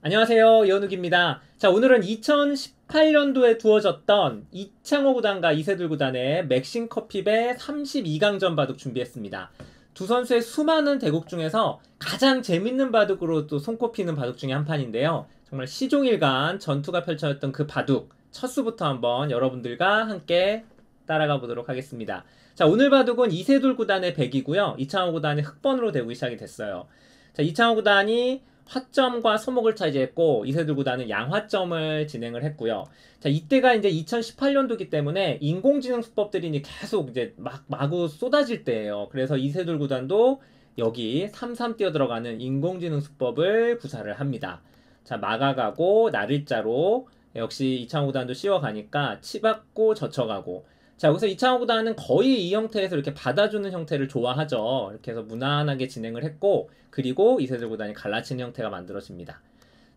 안녕하세요. 이현욱입니다. 자, 오늘은 2018년도에 두어졌던 이창호 구단과 이세돌 구단의 맥신 커피배 32강전 바둑 준비했습니다. 두 선수의 수많은 대국 중에서 가장 재밌는 바둑으로 또 손꼽히는 바둑 중에 한 판인데요. 정말 시종일관 전투가 펼쳐졌던 그 바둑 첫 수부터 한번 여러분들과 함께 따라가 보도록 하겠습니다. 자, 오늘 바둑은 이세돌 구단의 100이고요. 이창호 구단의 흑번으로 되고 시작이 됐어요. 자, 이창호 구단이 화점과 소목을 차지했고 이세돌 구단은 양화점을 진행을 했고요. 자 이때가 이제 2018년도기 때문에 인공지능 수법들이 계속 이제 막 마구 쏟아질 때예요. 그래서 이세돌 구단도 여기 33 뛰어 들어가는 인공지능 수법을 구사를 합니다. 자 막아가고 나를자로 역시 이창호 구단도 씌워가니까 치받고 젖혀가고 자, 여기서 이창호 구단은 거의 이 형태에서 이렇게 받아주는 형태를 좋아하죠. 이렇게 해서 무난하게 진행을 했고, 그리고 이세돌 구단이 갈라치는 형태가 만들어집니다.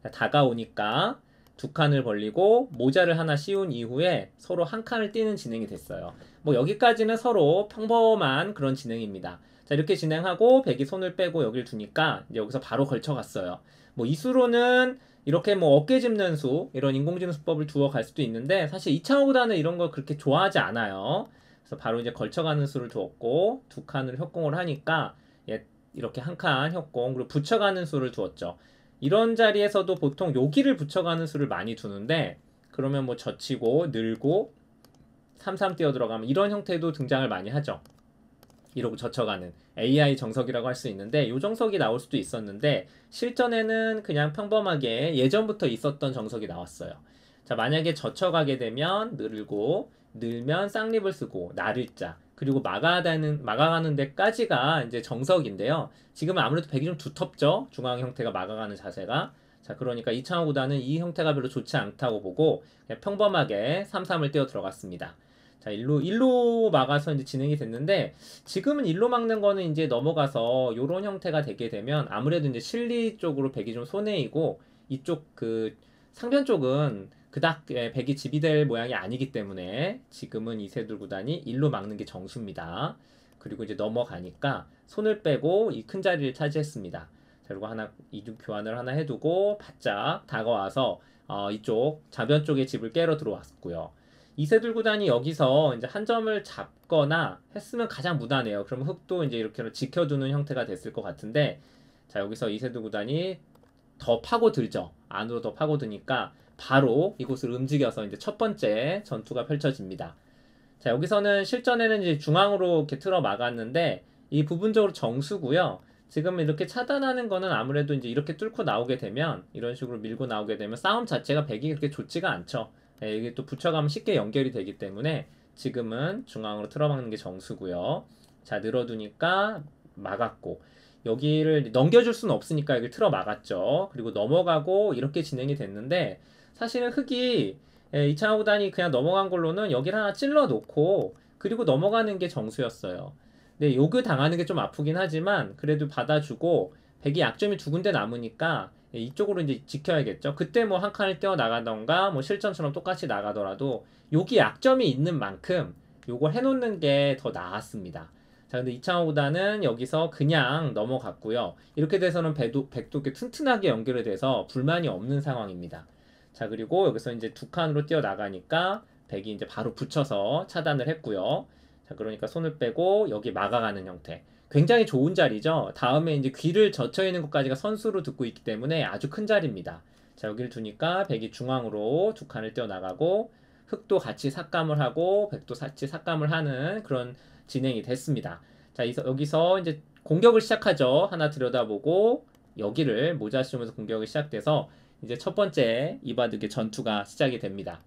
자, 다가오니까 두 칸을 벌리고 모자를 하나 씌운 이후에 서로 한 칸을 띄는 진행이 됐어요. 뭐 여기까지는 서로 평범한 그런 진행입니다. 자, 이렇게 진행하고 백이 손을 빼고 여기를 두니까 여기서 바로 걸쳐갔어요. 뭐 이수로는 이렇게 뭐 어깨 짚는 수 이런 인공지능 수법을 두어 갈 수도 있는데 사실 이창호 구단은 이런 걸 그렇게 좋아하지 않아요. 그래서 바로 이제 걸쳐가는 수를 두었고 두 칸을 협공을 하니까 예, 이렇게 한 칸 협공 그리고 붙여가는 수를 두었죠. 이런 자리에서도 보통 여기를 붙여가는 수를 많이 두는데 그러면 뭐 젖히고 늘고 삼삼 뛰어 들어가면 이런 형태도 등장을 많이 하죠. 이러고 젖혀가는 AI 정석이라고 할 수 있는데 이 정석이 나올 수도 있었는데 실전에는 그냥 평범하게 예전부터 있었던 정석이 나왔어요. 자 만약에 젖혀가게 되면 늘고 늘면 쌍립을 쓰고 나를 자 그리고 막아가는 막아가는 데까지가 이제 정석인데요. 지금은 아무래도 백이 좀 두텁죠. 중앙 형태가 막아가는 자세가 자 그러니까 이창호 구단은 이 형태가 별로 좋지 않다고 보고 평범하게 3-3을 띄어 들어갔습니다. 자, 일로, 일로 막아서 이제 진행이 됐는데, 지금은 일로 막는 거는 이제 넘어가서 요런 형태가 되게 되면 아무래도 이제 실리 쪽으로 백이 좀 손해이고, 이쪽 그 상변 쪽은 그닥 예, 백이 집이 될 모양이 아니기 때문에 지금은 이세돌 구단이 일로 막는 게 정수입니다. 그리고 이제 넘어가니까 손을 빼고 이 큰 자리를 차지했습니다. 자, 그리고 하나 이중 교환을 하나 해두고 바짝 다가와서 어, 이쪽 자변 쪽에 집을 깨러 들어왔고요. 이세돌 구단이 여기서 이제 한 점을 잡거나 했으면 가장 무난해요. 그럼 흑도 이제 이렇게 지켜두는 형태가 됐을 것 같은데 자 여기서 이세돌 구단이 더 파고들죠. 안으로 더 파고드니까 바로 이곳을 움직여서 이제 첫 번째 전투가 펼쳐집니다. 자 여기서는 실전에는 이제 중앙으로 이렇게 틀어 막았는데 이 부분적으로 정수고요. 지금 이렇게 차단하는 거는 아무래도 이제 이렇게 뚫고 나오게 되면 이런 식으로 밀고 나오게 되면 싸움 자체가 백이 그렇게 좋지가 않죠. 예, 이게 또 붙여가면 쉽게 연결이 되기 때문에 지금은 중앙으로 틀어막는 게 정수고요. 자 늘어두니까 막았고 여기를 넘겨줄 수는 없으니까 여기 틀어 막았죠. 그리고 넘어가고 이렇게 진행이 됐는데 사실은 흑이 예, 이창호 구단이 그냥 넘어간 걸로는 여기를 하나 찔러 놓고 그리고 넘어가는 게 정수였어요. 근데 요그 당하는 게 좀 아프긴 하지만 그래도 받아주고 백이 약점이 두 군데 남으니까 예, 이쪽으로 이제 지켜야겠죠. 그때 뭐 한 칸을 떼어 나가던가 뭐 실전처럼 똑같이 나가더라도 여기 약점이 있는 만큼 요걸 해놓는 게 더 나았습니다. 자, 근데 이창호보다는 여기서 그냥 넘어갔고요. 이렇게 돼서는 백도, 백도 게 튼튼하게 연결이 돼서 불만이 없는 상황입니다. 자, 그리고 여기서 이제 두 칸으로 뛰어 나가니까 백이 이제 바로 붙여서 차단을 했고요. 자, 그러니까 손을 빼고 여기 막아가는 형태. 굉장히 좋은 자리죠. 다음에 이제 귀를 젖혀 있는 것까지가 선수로 듣고 있기 때문에 아주 큰 자리입니다. 자, 여기를 두니까 백이 중앙으로 두 칸을 떼어 나가고 흑도 같이 삭감을 하고 백도 같이 삭감을 하는 그런 진행이 됐습니다. 자, 여기서 이제 공격을 시작하죠. 하나 들여다보고 여기를 모자 씌우면서 공격이 시작돼서 이제 첫 번째 이바둑의 전투가 시작이 됩니다.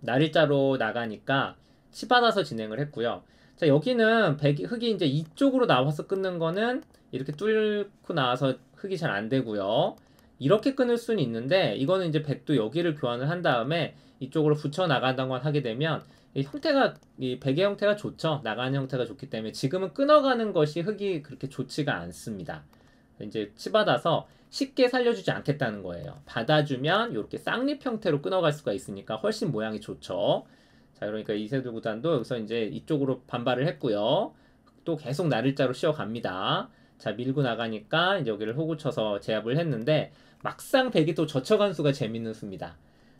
날일자로 나가니까 치받아서 진행을 했고요. 자 여기는 백이 흙이 이제 이쪽으로 나와서 끊는 거는 이렇게 뚫고 나와서 흙이 잘 안 되고요. 이렇게 끊을 수는 있는데 이거는 이제 백도 여기를 교환을 한 다음에 이쪽으로 붙여 나간다고 하게 되면 이 형태가 이 백의 형태가 좋죠. 나가는 형태가 좋기 때문에 지금은 끊어가는 것이 흙이 그렇게 좋지가 않습니다. 이제 치받아서 쉽게 살려주지 않겠다는 거예요. 받아주면 이렇게 쌍립 형태로 끊어갈 수가 있으니까 훨씬 모양이 좋죠. 자, 그러니까 이세돌 구단도 여기서 이제 이쪽으로 반발을 했고요. 또 계속 나를자로 씌워갑니다. 자, 밀고 나가니까 여기를 호구 쳐서 제압을 했는데 막상 백이 또 젖혀간 수가 재밌는 수입니다.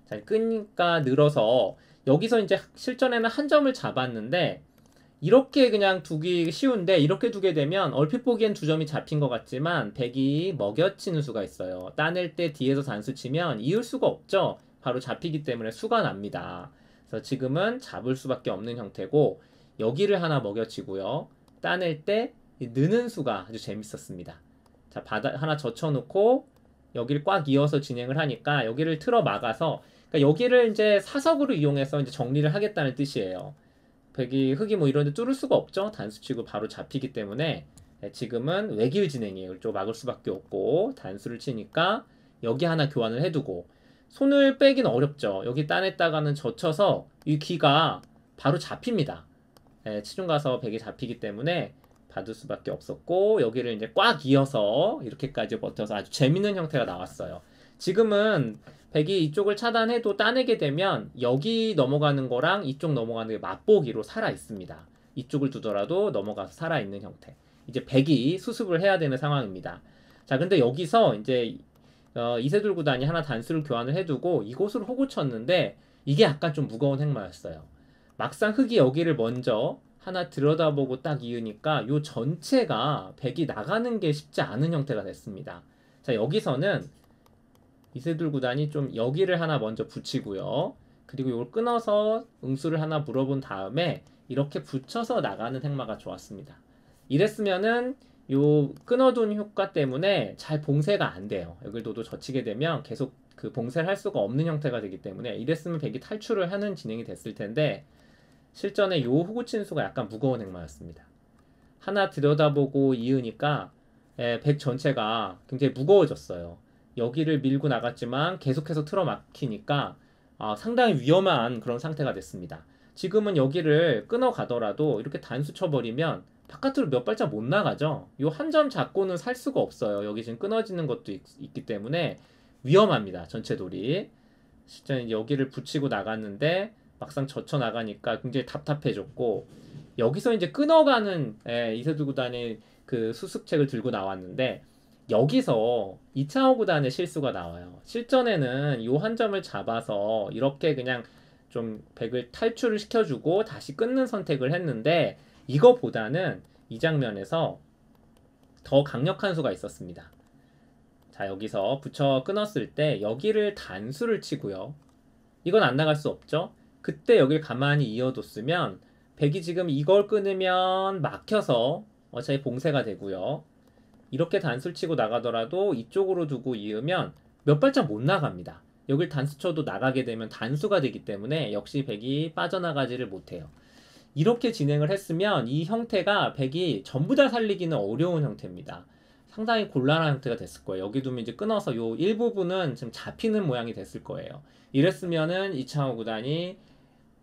자, 끄니까 늘어서 여기서 이제 실전에는 한 점을 잡았는데 이렇게 그냥 두기 쉬운데 이렇게 두게 되면 얼핏 보기엔 두 점이 잡힌 것 같지만 백이 먹여치는 수가 있어요. 따낼 때 뒤에서 단수 치면 이을 수가 없죠. 바로 잡히기 때문에 수가 납니다. 그래서 지금은 잡을 수밖에 없는 형태고 여기를 하나 먹여치고요. 따낼 때 느는 수가 아주 재밌었습니다. 자, 바다 하나 젖혀놓고 여기를 꽉 이어서 진행을 하니까 여기를 틀어 막아서 그러니까 여기를 이제 사석으로 이용해서 이제 정리를 하겠다는 뜻이에요. 백이 흙이 뭐 이런 데 뚫을 수가 없죠. 단수치고 바로 잡히기 때문에 네, 지금은 외길 진행이에요. 이쪽 막을 수밖에 없고 단수를 치니까 여기 하나 교환을 해두고 손을 빼기는 어렵죠. 여기 따냈다가는 젖혀서 이 귀가 바로 잡힙니다. 네, 치중 가서 백이 잡히기 때문에 받을 수밖에 없었고 여기를 이제 꽉 이어서 이렇게까지 버텨서 아주 재밌는 형태가 나왔어요. 지금은 백이 이쪽을 차단해도 따내게 되면 여기 넘어가는 거랑 이쪽 넘어가는 게 맛보기로 살아 있습니다. 이쪽을 두더라도 넘어가서 살아 있는 형태. 이제 백이 수습을 해야 되는 상황입니다. 자, 근데 여기서 이제 어, 이세돌 구단이 하나 단수를 교환을 해두고 이곳을 호구 쳤는데 이게 약간 좀 무거운 행마였어요. 막상 흙이 여기를 먼저 하나 들여다보고 딱 이으니까 요 전체가 백이 나가는 게 쉽지 않은 형태가 됐습니다. 자, 여기서는 이세돌 구단이 좀 여기를 하나 먼저 붙이고요. 그리고 이걸 끊어서 응수를 하나 물어본 다음에 이렇게 붙여서 나가는 행마가 좋았습니다. 이랬으면은 요 끊어둔 효과 때문에 잘 봉쇄가 안 돼요. 여기를 도도 젖히게 되면 계속 그 봉쇄를 할 수가 없는 형태가 되기 때문에 이랬으면 백이 탈출을 하는 진행이 됐을 텐데 실전에 요 후구친 수가 약간 무거운 행마였습니다. 하나 들여다보고 이으니까 예, 백 전체가 굉장히 무거워졌어요. 여기를 밀고 나갔지만 계속해서 틀어막히니까 아, 상당히 위험한 그런 상태가 됐습니다. 지금은 여기를 끊어 가더라도 이렇게 단수 쳐버리면 바깥으로 몇 발짝 못 나가죠. 요 한 점 잡고는 살 수가 없어요. 여기 지금 끊어지는 것도 있, 기 때문에 위험합니다. 전체 돌이. 실제 여기를 붙이고 나갔는데 막상 젖혀 나가니까 굉장히 답답해졌고 여기서 이제 끊어가는 예, 이세두 구단의 그 수습책을 들고 나왔는데 여기서 2차호 구단의 실수가 나와요. 실전에는 이한 점을 잡아서 이렇게 그냥 좀 백을 탈출을 시켜주고 다시 끊는 선택을 했는데 이거보다는 이 장면에서 더 강력한 수가 있었습니다. 자 여기서 붙여 끊었을 때 여기를 단수를 치고요. 이건 안 나갈 수 없죠. 그때 여길 가만히 이어뒀으면 백이 지금 이걸 끊으면 막혀서 어차피 봉쇄가 되고요. 이렇게 단수를 치고 나가더라도 이쪽으로 두고 이으면 몇 발짝 못 나갑니다. 여길 단수 쳐도 나가게 되면 단수가 되기 때문에 역시 백이 빠져나가지를 못해요. 이렇게 진행을 했으면 이 형태가 백이 전부 다 살리기는 어려운 형태입니다. 상당히 곤란한 형태가 됐을 거예요. 여기 두면 이제 끊어서 요 일부분은 지금 잡히는 모양이 됐을 거예요. 이랬으면은 이창호 구단이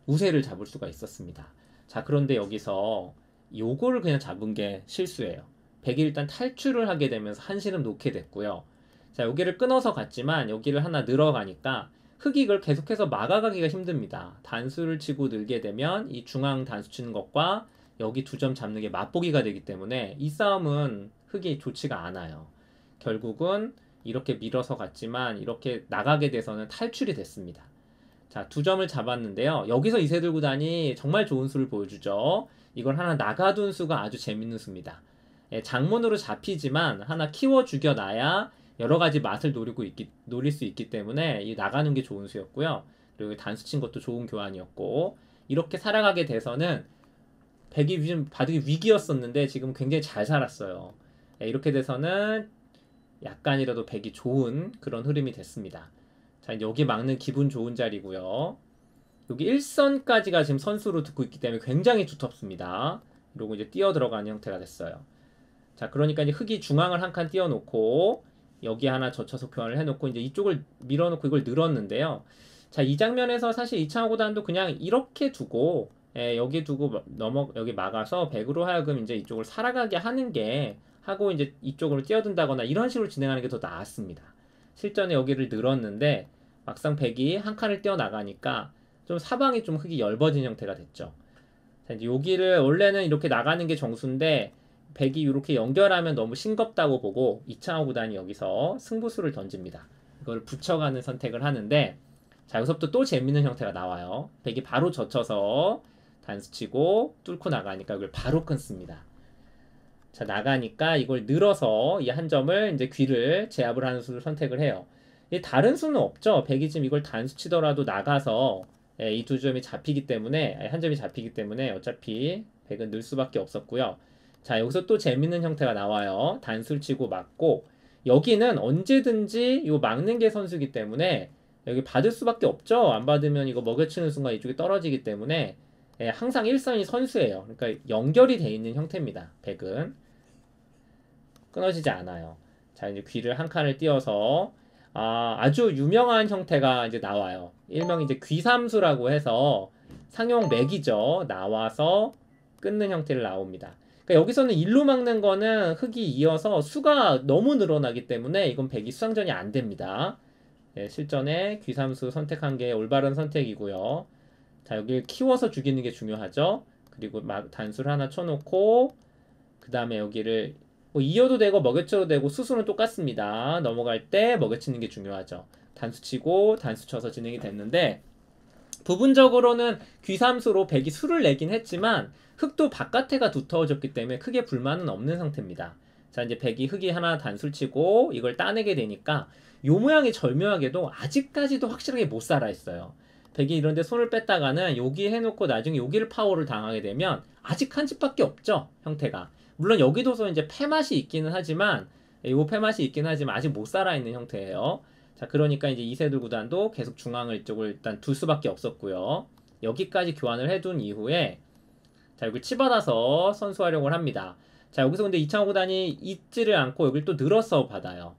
우세를 잡을 수가 있었습니다. 자, 그런데 여기서 요거를 그냥 잡은 게 실수예요. 백이 일단 탈출을 하게 되면서 한시름 놓게 됐고요. 자, 여기를 끊어서 갔지만 여기를 하나 늘어가니까 흑익을 계속해서 막아가기가 힘듭니다. 단수를 치고 늘게 되면 이 중앙 단수 치는 것과 여기 두 점 잡는 게 맛보기가 되기 때문에 이 싸움은 흑이 좋지가 않아요. 결국은 이렇게 밀어서 갔지만 이렇게 나가게 돼서는 탈출이 됐습니다. 자, 두 점을 잡았는데요. 여기서 이세돌 구단이 정말 좋은 수를 보여주죠. 이걸 하나 나가둔 수가 아주 재밌는 수입니다. 예, 장문으로 잡히지만 하나 키워 죽여놔야 여러 가지 맛을 노리고 있기, 노릴 수 있기 때문에 이 나가는 게 좋은 수였고요. 그리고 단수 친 것도 좋은 교환이었고 이렇게 살아가게 돼서는 백이 좀 바둑이 위기였었는데 지금 굉장히 잘 살았어요. 예, 이렇게 돼서는 약간이라도 백이 좋은 그런 흐름이 됐습니다. 자, 여기 막는 기분 좋은 자리고요. 여기 1선까지가 지금 선수로 듣고 있기 때문에 굉장히 두텁습니다. 그리고 이제 뛰어 들어가는 형태가 됐어요. 자, 그러니까 이제 흙이 중앙을 한 칸 띄워놓고 여기 하나 젖혀서 교환을 해놓고 이제 이쪽을 밀어놓고 이걸 늘었는데요. 자, 이 장면에서 사실 이창호 구단도 그냥 이렇게 두고 예, 여기 두고 넘어 여기 막아서 백으로 하여금 이제 이쪽을 살아가게 하는 게 하고 이제 이쪽으로 뛰어든다거나 이런 식으로 진행하는 게 더 나았습니다. 실전에 여기를 늘었는데 막상 백이 한 칸을 뛰어 나가니까 좀 사방이 좀 흙이 엷어진 형태가 됐죠. 자, 이제 여기를 원래는 이렇게 나가는 게 정수인데 백이 이렇게 연결하면 너무 싱겁다고 보고 이창호 구단이 여기서 승부수를 던집니다. 이걸 붙여가는 선택을 하는데 자 여기서부터 또 재밌는 형태가 나와요. 백이 바로 젖혀서 단수치고 뚫고 나가니까 이걸 바로 끊습니다. 자 나가니까 이걸 늘어서 이 한 점을 이제 귀를 제압을 하는 수를 선택을 해요. 이 다른 수는 없죠. 백이 지금 이걸 단수치더라도 나가서 예, 이두 점이 잡히기 때문에 예, 한 점이 잡히기 때문에 어차피 백은 늘 수밖에 없었고요. 자 여기서 또 재밌는 형태가 나와요. 단수를 치고 맞고 여기는 언제든지 요 막는 게 선수기 때문에 여기 받을 수밖에 없죠. 안 받으면 이거 먹여치는 순간 이쪽에 떨어지기 때문에 예, 항상 일선이 선수예요. 그러니까 연결이 돼 있는 형태입니다. 백은 끊어지지 않아요. 자 이제 귀를 한 칸을 띄어서 아, 아주 유명한 형태가 이제 나와요. 일명 이제 귀삼수라고 해서 상용 맥이죠. 나와서 끊는 형태를 나옵니다. 그러니까 여기서는 일로 막는 거는 흙이 이어서 수가 너무 늘어나기 때문에 이건 백이 수상전이 안 됩니다. 네, 실전에 귀삼수 선택한 게 올바른 선택이고요. 자, 여기를 키워서 죽이는 게 중요하죠. 그리고 막 단수를 하나 쳐놓고 그 다음에 여기를 뭐 이어도 되고 먹여쳐도 되고 수수는 똑같습니다. 넘어갈 때 먹여치는 게 중요하죠. 단수 치고 단수 쳐서 진행이 됐는데 부분적으로는 귀삼수로 백이 수를 내긴 했지만 흙도 바깥에가 두터워졌기 때문에 크게 불만은 없는 상태입니다. 자 이제 백이 흙이 하나 단술 치고 이걸 따내게 되니까 요 모양이 절묘하게도 아직까지도 확실하게 못 살아 있어요. 백이 이런데 손을 뺐다가는 여기 해놓고 나중에 여기를 파워를 당하게 되면 아직 한 집밖에 없죠 형태가. 물론 여기도서 이제 폐맛이 있기는 하지만 요 폐맛이 있긴 하지만 아직 못 살아 있는 형태예요. 자 그러니까 이제 이세돌 구단도 계속 중앙을 이쪽을 일단 둘 수밖에 없었고요. 여기까지 교환을 해둔 이후에 자 여기 치받아서 선수 활용을 합니다. 자 여기서 근데 이창호 구단이 잊지를 않고 여기를 또 늘어서 받아요.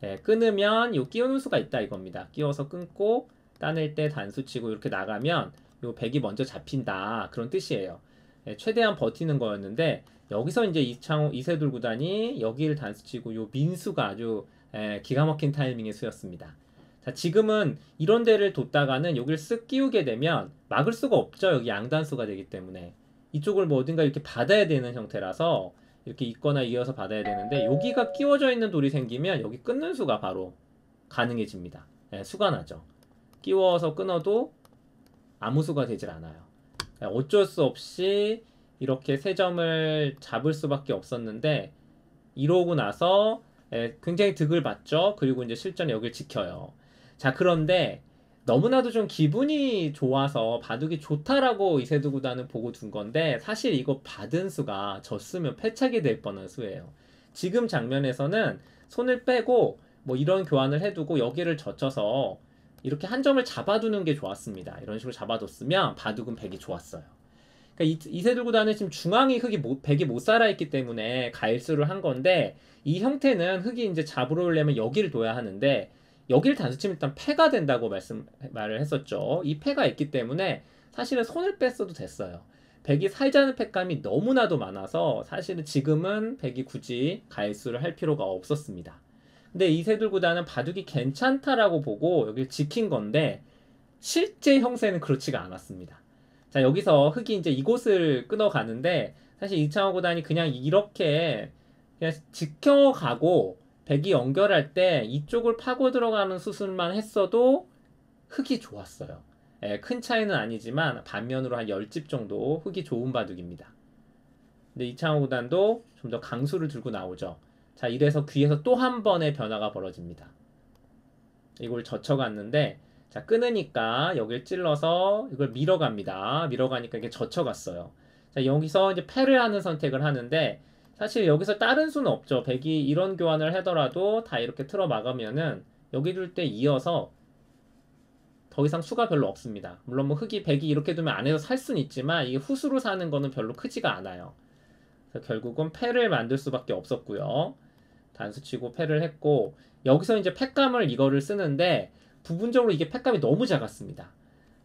네, 끊으면 요 끼우는 수가 있다 이겁니다. 끼워서 끊고 따낼 때 단수 치고 이렇게 나가면 요 백이 먼저 잡힌다 그런 뜻이에요. 네, 최대한 버티는 거였는데 여기서 이제 이창호 이세돌 구단이 여기를 단수 치고 요 민수가 아주 에, 기가 막힌 타이밍에 수였습니다. 자 지금은 이런 데를 뒀다가는 여기를 쓱 끼우게 되면 막을 수가 없죠. 여기 양단수가 되기 때문에 이쪽을 뭐 어딘가 이렇게 받아야 되는 형태라서 이렇게 있거나 이어서 받아야 되는데 여기가 끼워져 있는 돌이 생기면 여기 끊는 수가 바로 가능해집니다. 네, 수가 나죠. 끼워서 끊어도 아무 수가 되질 않아요. 어쩔 수 없이 이렇게 세 점을 잡을 수밖에 없었는데 이러고 나서 예, 굉장히 득을 받죠. 그리고 이제 실전 여기를 지켜요. 자 그런데 너무나도 좀 기분이 좋아서 바둑이 좋다라고 이세두 구단은 보고 둔 건데 사실 이거 받은 수가 졌으면 패착이 될 뻔한 수예요. 지금 장면에서는 손을 빼고 뭐 이런 교환을 해두고 여기를 젖혀서 이렇게 한 점을 잡아두는 게 좋았습니다. 이런 식으로 잡아뒀으면 바둑은 백이 좋았어요. 그러니까 이 세돌 구단은 지금 중앙이 흙이 못, 백이 못 살아있기 때문에 가일수를 한 건데 이 형태는 흙이 이제 잡으러 오려면 여기를 둬야 하는데 여기를 단수 치면 일단 패가 된다고 말씀 말을 했었죠. 이 패가 있기 때문에 사실은 손을 뺐어도 됐어요. 백이 살자는 패감이 너무나도 많아서 사실은 지금은 백이 굳이 가일수를 할 필요가 없었습니다. 근데 이세돌 구단은 바둑이 괜찮다라고 보고 여기를 지킨 건데 실제 형세는 그렇지가 않았습니다. 자 여기서 흙이 이제 이곳을 끊어가는데 사실 이창호 구단이 그냥 이렇게 그냥 지켜가고 백이 연결할 때 이쪽을 파고 들어가는 수술만 했어도 흙이 좋았어요. 예, 큰 차이는 아니지만 반면으로 한 10집 정도 흙이 좋은 바둑입니다. 근데 이창호 구단도 좀 더 강수를 들고 나오죠. 자, 이래서 귀에서 또 한 번의 변화가 벌어집니다. 이걸 젖혀갔는데 자, 끊으니까 여기를 찔러서 이걸 밀어갑니다. 밀어가니까 이게 젖혀갔어요. 자, 여기서 이제 패를 하는 선택을 하는데 사실 여기서 다른 수는 없죠. 백이 이런 교환을 하더라도 다 이렇게 틀어 막으면은 여기 둘 때 이어서 더 이상 수가 별로 없습니다. 물론 뭐 흙이 백이 이렇게 두면 안에서 살 수는 있지만 이게 후수로 사는 거는 별로 크지가 않아요. 그래서 결국은 패를 만들 수밖에 없었고요. 단수치고 패를 했고 여기서 이제 패감을 이거를 쓰는데 부분적으로 이게 패감이 너무 작았습니다.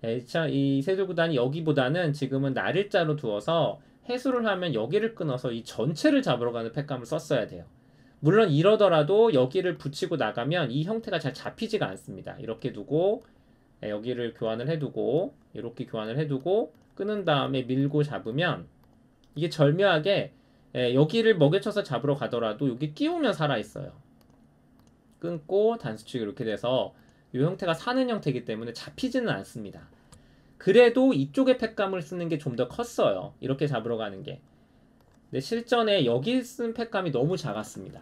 예, 이 세조 구단이 여기보다는 지금은 날일자로 두어서 해수를 하면 여기를 끊어서 이 전체를 잡으러 가는 팩감을 썼어야 돼요. 물론 이러더라도 여기를 붙이고 나가면 이 형태가 잘 잡히지가 않습니다. 이렇게 두고 네, 여기를 교환을 해두고 이렇게 교환을 해두고 끊은 다음에 밀고 잡으면 이게 절묘하게 예, 여기를 먹여쳐서 잡으러 가더라도 여기 끼우면 살아 있어요. 끊고 단수축이 이렇게 돼서 이 형태가 사는 형태이기 때문에 잡히지는 않습니다. 그래도 이쪽의 팩감을 쓰는 게 좀 더 컸어요. 이렇게 잡으러 가는 게. 근데 실전에 여기 쓴 팩감이 너무 작았습니다.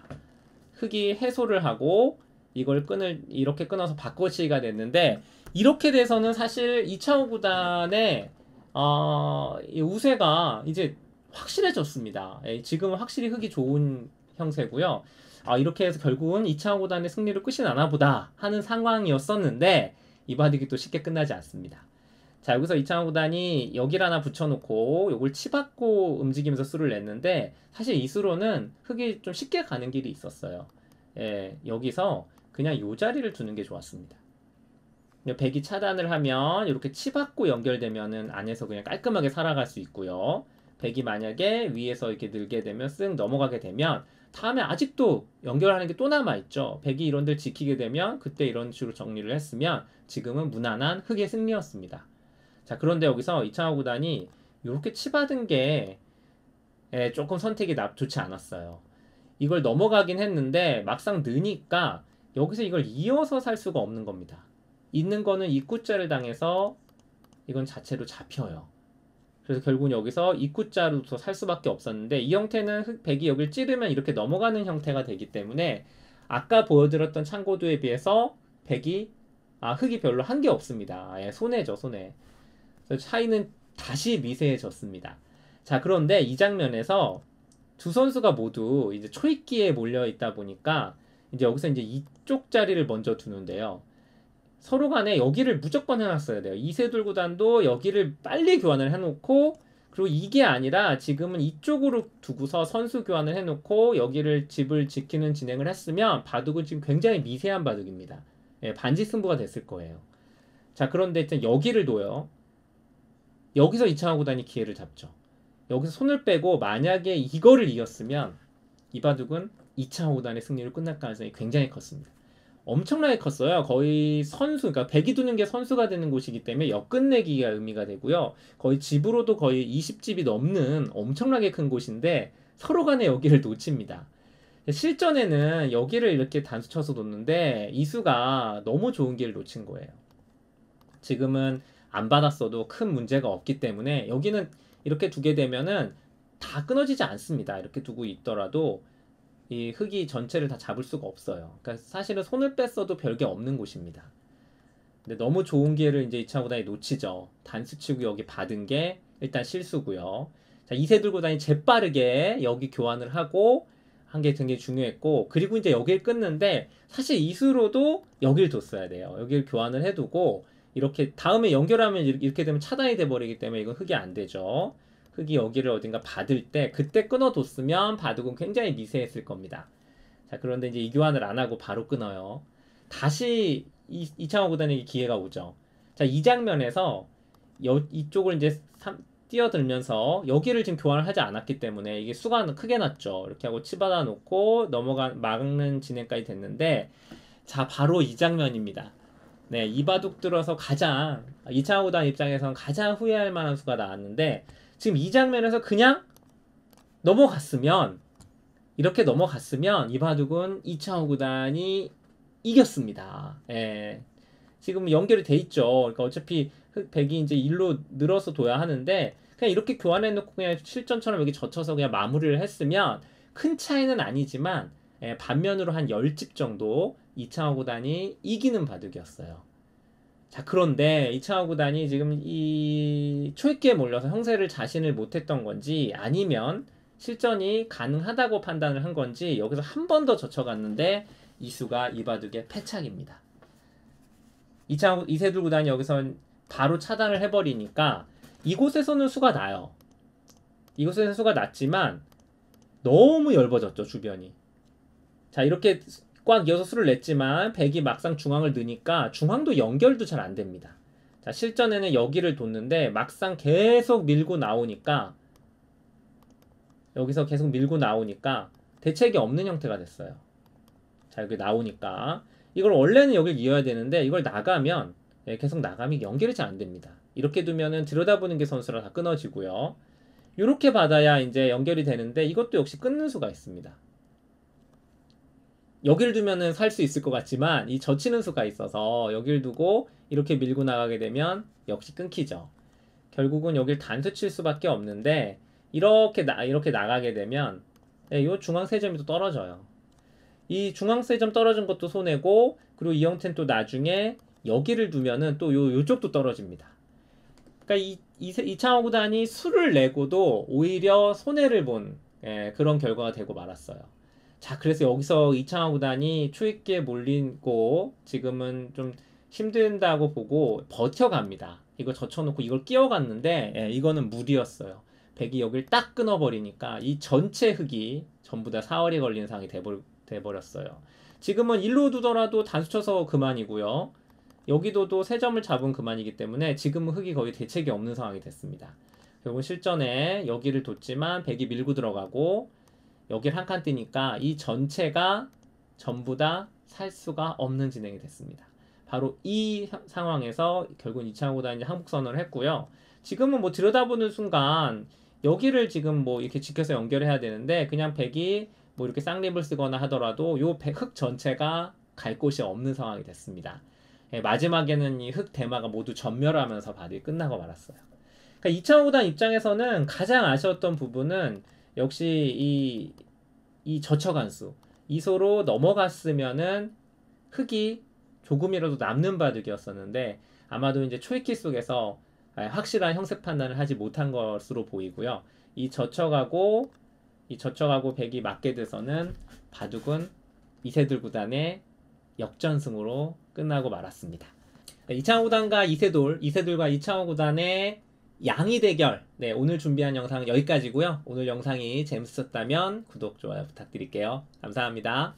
흙이 해소를 하고 이걸 끈을 이렇게 끊어서 바꿔치기가 됐는데 이렇게 돼서는 사실 2차 구단의 어, 이 우세가 이제 확실해졌습니다. 예, 지금은 확실히 흙이 좋은 형세고요. 아, 이렇게 해서 결국은 2차 구단의 승리를 끝이 나나 보다 하는 상황이었었는데 이 바둑이 또 쉽게 끝나지 않습니다. 자 여기서 2차 구단이 여기를 하나 붙여놓고 요걸 치받고 움직이면서 수를 냈는데 사실 이 수로는 흙이 좀 쉽게 가는 길이 있었어요. 예, 여기서 그냥 요 자리를 두는 게 좋았습니다. 백이 차단을 하면 이렇게 치받고 연결되면은 안에서 그냥 깔끔하게 살아갈 수 있고요. 백이 만약에 위에서 이렇게 늘게 되면 쓱 넘어가게 되면 다음에 아직도 연결하는 게 또 남아 있죠. 백이 이런 데를 지키게 되면 그때 이런 식으로 정리를 했으면 지금은 무난한 흑의 승리였습니다. 자 그런데 여기서 이창호 구단이 이렇게 치받은 게 예, 조금 선택이 나, 좋지 않았어요. 이걸 넘어가긴 했는데 막상 느니까 여기서 이걸 이어서 살 수가 없는 겁니다. 있는 거는 입구자를 당해서 이건 자체로 잡혀요. 그래서 결국은 여기서 입구자로서 살 수밖에 없었는데 이 형태는 흑백이 여기를 찌르면 이렇게 넘어가는 형태가 되기 때문에 아까 보여드렸던 창고도에 비해서 백이 아 흑이 별로 한 게 없습니다. 예, 손해죠 손해. 차이는 다시 미세해졌습니다. 자 그런데 이 장면에서 두 선수가 모두 이제 초입기에 몰려 있다 보니까 이제 여기서 이제 이쪽 자리를 먼저 두는데요. 서로 간에 여기를 무조건 해놨어야 돼요. 이세돌 구단도 여기를 빨리 교환을 해놓고 그리고 이게 아니라 지금은 이쪽으로 두고서 선수 교환을 해놓고 여기를 집을 지키는 진행을 했으면 바둑은 지금 굉장히 미세한 바둑입니다. 예, 반지 승부가 됐을 거예요. 자 그런데 일단 여기를 둬요. 여기서 이창호 구단이 기회를 잡죠. 여기서 손을 빼고 만약에 이거를 이겼으면 이 바둑은 이창호 구단의 승리로 끝날 가능성이 굉장히 컸습니다. 엄청나게 컸어요. 거의 선수, 그러니까 백이 두는 게 선수가 되는 곳이기 때문에 역끝내기가 의미가 되고요. 거의 집으로도 거의 20집이 넘는 엄청나게 큰 곳인데 서로 간에 여기를 놓칩니다. 실전에는 여기를 이렇게 단수 쳐서 놓는데 이수가 너무 좋은 길을 놓친 거예요. 지금은 안 받았어도 큰 문제가 없기 때문에 여기는 이렇게 두게 되면은 다 끊어지지 않습니다. 이렇게 두고 있더라도 이 흙이 전체를 다 잡을 수가 없어요. 그러니까 사실은 손을 뺐어도 별게 없는 곳입니다. 근데 너무 좋은 기회를 이제 이차 구단이 놓치죠. 단수 치고 여기 받은 게 일단 실수고요. 자, 이세돌 구단이 재빠르게 여기 교환을 하고 한 게 굉장히 중요했고 그리고 이제 여기를 끊는데 사실 이수로도 여기를 뒀어야 돼요. 여기를 교환을 해두고 이렇게 다음에 연결하면 이렇게 되면 차단이 돼 버리기 때문에 이건 흙이 안 되죠. 흙이 여기를 어딘가 받을 때 그때 끊어뒀으면 바둑은 굉장히 미세했을 겁니다. 자 그런데 이제 이 교환을 안 하고 바로 끊어요. 다시 이, 이창호 구단에게 기회가 오죠. 자 이 장면에서 여, 이쪽을 이제 삼, 뛰어들면서 여기를 지금 교환을 하지 않았기 때문에 이게 수가 크게 났죠. 이렇게 하고 치받아 놓고 넘어가 막는 진행까지 됐는데 자 바로 이 장면입니다. 네, 이 바둑 들어서 가장 이창호 구단 입장에선 가장 후회할 만한 수가 나왔는데 지금 이 장면에서 그냥 넘어갔으면 이렇게 넘어갔으면 이 바둑은 이창호 구단이 이겼습니다. 예. 지금 연결이 돼 있죠. 그러니까 어차피 백이 이제 일로 늘어서 둬야 하는데 그냥 이렇게 교환해 놓고 그냥 실전처럼 여기 젖혀서 그냥 마무리를 했으면 큰 차이는 아니지만 예, 반면으로 한 10집 정도 이창호 구단이 이기는 바둑이었어요. 자 그런데 이창호 구단이 지금 이 초입기에 몰려서 형세를 자신을 못했던 건지 아니면 실전이 가능하다고 판단을 한 건지 여기서 한 번 더 젖혀갔는데 이수가 이바둑의 패착입니다. 이창호 이세돌 구단이 여기서 바로 차단을 해버리니까 이곳에서는 수가 나요. 이곳에서는 수가 났지만 너무 엷어졌죠 주변이. 자 이렇게 꽉 이어서 수를 냈지만 백이 막상 중앙을 넣으니까 중앙도 연결도 잘 안 됩니다. 자, 실전에는 여기를 뒀는데 막상 계속 밀고 나오니까 여기서 계속 밀고 나오니까 대책이 없는 형태가 됐어요. 자, 여기 나오니까 이걸 원래는 여기를 이어야 되는데 이걸 나가면 예, 계속 나가면 연결이 잘 안 됩니다. 이렇게 두면은 들여다보는 게 선수라 다 끊어지고요. 이렇게 받아야 이제 연결이 되는데 이것도 역시 끊는 수가 있습니다. 여기를 두면은 살 수 있을 것 같지만 이 젖히는 수가 있어서 여기를 두고 이렇게 밀고 나가게 되면 역시 끊기죠. 결국은 여길 단수 칠 수밖에 없는데 이렇게 나 이렇게 나가게 되면 네, 이 중앙 세점이 또 떨어져요. 이 중앙 세점 떨어진 것도 손해고 그리고 이 형태는 또 나중에 여기를 두면은 또 요 요쪽도 떨어집니다. 그러니까 이, 이, 이창호 구단이 수를 내고도 오히려 손해를 본 예, 그런 결과가 되고 말았어요. 자, 그래서 여기서 이창호 구단이 초입기에 몰리고 지금은 좀 힘든다고 보고 버텨갑니다. 이거 젖혀놓고 이걸 끼워갔는데 예, 이거는 무리였어요. 백이 여길 딱 끊어버리니까 이 전체 흙이 전부 다 사월이 걸린 상황이 돼버, 돼버렸어요. 지금은 일로 두더라도 단수 쳐서 그만이고요. 여기도도 세 점을 잡은 그만이기 때문에 지금은 흙이 거의 대책이 없는 상황이 됐습니다. 결국 실전에 여기를 뒀지만 백이 밀고 들어가고 여기를 한 칸 뜨니까 이 전체가 전부 다 살 수가 없는 진행이 됐습니다. 바로 이 사- 상황에서 결국 이창호 구단이 항복 선언을 했고요. 지금은 뭐 들여다보는 순간 여기를 지금 뭐 이렇게 지켜서 연결해야 되는데 그냥 백이 뭐 이렇게 쌍립을 쓰거나 하더라도 요흙 전체가 갈 곳이 없는 상황이 됐습니다. 예, 마지막에는 이 흙 대마가 모두 전멸하면서 바둑이 끝나고 말았어요. 그러니까 이창호 구단 입장에서는 가장 아쉬웠던 부분은 역시 이, 이 저처간수 이소로 넘어갔으면은 흙이 조금이라도 남는 바둑이었었는데 아마도 이제 초이키 속에서 아, 확실한 형색 판단을 하지 못한 것으로 보이고요. 이 젖혀가고 이 젖혀가고 백이 맞게 돼서는 바둑은 이세돌 구단의 역전승으로 끝나고 말았습니다. 네, 이창호 구단과 이세돌, 이세돌과 이창호 구단의 양이 대결. 네, 오늘 준비한 영상은 여기까지고요. 오늘 영상이 재밌었다면 구독, 좋아요 부탁드릴게요. 감사합니다.